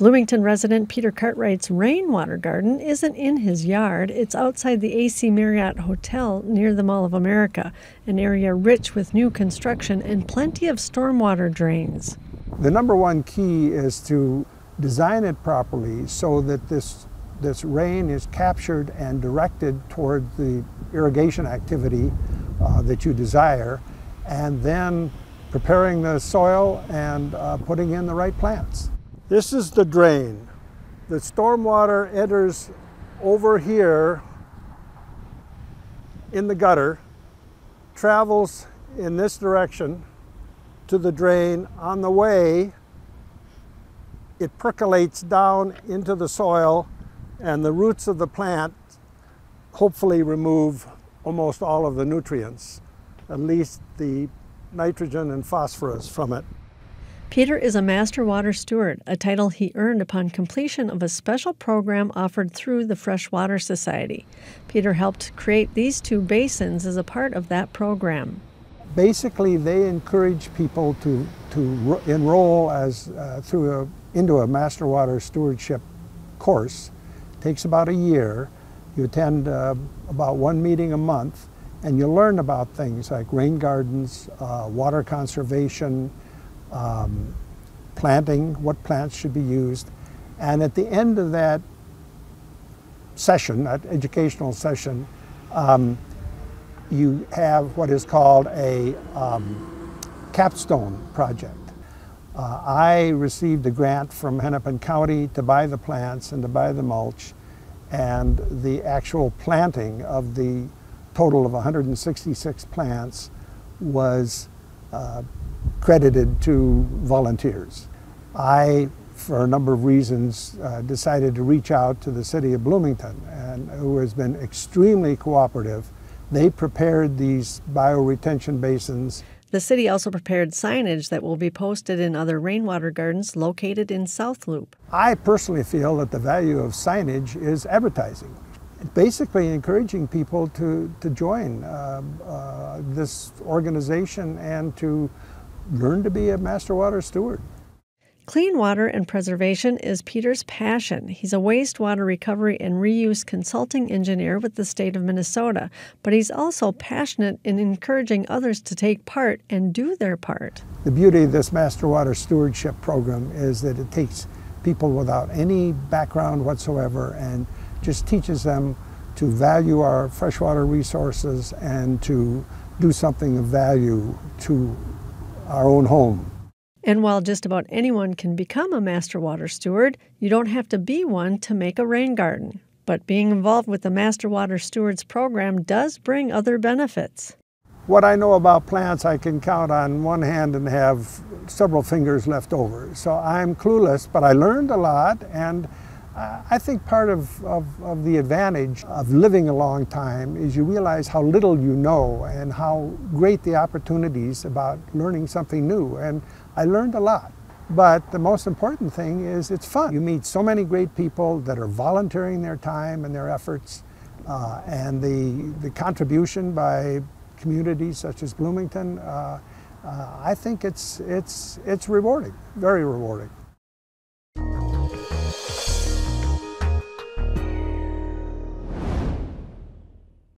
Bloomington resident Peter Cartwright's rainwater garden isn't in his yard. It's outside the AC Marriott Hotel near the Mall of America, an area rich with new construction and plenty of stormwater drains. The number one key is to design it properly so that this, this rain is captured and directed toward the irrigation activity uh, that you desire, and then preparing the soil and uh, putting in the right plants. This is the drain. The stormwater enters over here in the gutter, travels in this direction to the drain. On the way, it percolates down into the soil and the roots of the plant hopefully remove almost all of the nutrients, at least the nitrogen and phosphorus from it. Peter is a Master Water Steward, a title he earned upon completion of a special program offered through the Freshwater Society. Peter helped create these two basins as a part of that program. Basically, they encourage people to, to enroll as, uh, through a, into a Master Water Stewardship course. It takes about a year. You attend uh, about one meeting a month, and you learn about things like rain gardens, uh, water conservation, um, planting, what plants should be used. And at the end of that session, that educational session, um, you have what is called a um, capstone project. Uh, I received a grant from Hennepin County to buy the plants and to buy the mulch, and the actual planting of the total of 166 plants was uh, credited to volunteers. I, for a number of reasons, uh, decided to reach out to the city of Bloomington, and who has been extremely cooperative. They prepared these bioretention basins. The city also prepared signage that will be posted in other rainwater gardens located in South Loop. I personally feel that the value of signage is advertising basically encouraging people to, to join uh, uh, this organization and to learn to be a master water steward. Clean water and preservation is Peter's passion. He's a wastewater recovery and reuse consulting engineer with the state of Minnesota, but he's also passionate in encouraging others to take part and do their part. The beauty of this Master Water Stewardship program is that it takes people without any background whatsoever and just teaches them to value our freshwater resources and to do something of value to our own home. And while just about anyone can become a master water steward, you don't have to be one to make a rain garden. But being involved with the Master Water Stewards program does bring other benefits. What I know about plants, I can count on one hand and have several fingers left over. So I'm clueless, but I learned a lot and I think part of, of, of, the advantage of living a long time is you realize how little you know and how great the opportunities about learning something new. And I learned a lot. But the most important thing is it's fun. You meet so many great people that are volunteering their time and their efforts. Uh, and the, the contribution by communities such as Bloomington, uh, uh, I think it's, it's, it's rewarding, very rewarding.